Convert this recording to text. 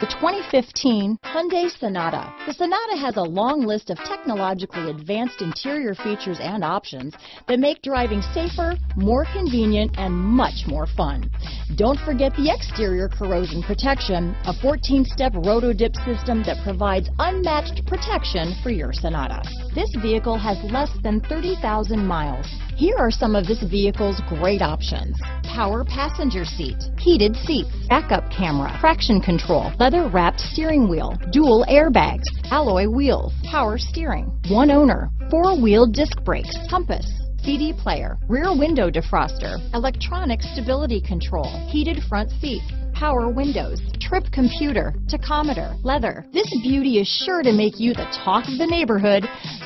The 2015 Hyundai Sonata. The Sonata has a long list of technologically advanced interior features and options that make driving safer, more convenient, and much more fun. Don't forget the exterior corrosion protection, a 14-step roto-dip system that provides unmatched protection for your Sonata. This vehicle has less than 30,000 miles. Here are some of this vehicle's great options. Power passenger seat, heated seats, backup camera, traction control, leather wrapped steering wheel, dual airbags, alloy wheels, power steering, one owner, four wheel disc brakes, compass, CD player, rear window defroster, electronic stability control, heated front seats, power windows, trip computer, tachometer, leather. This beauty is sure to make you the talk of the neighborhood,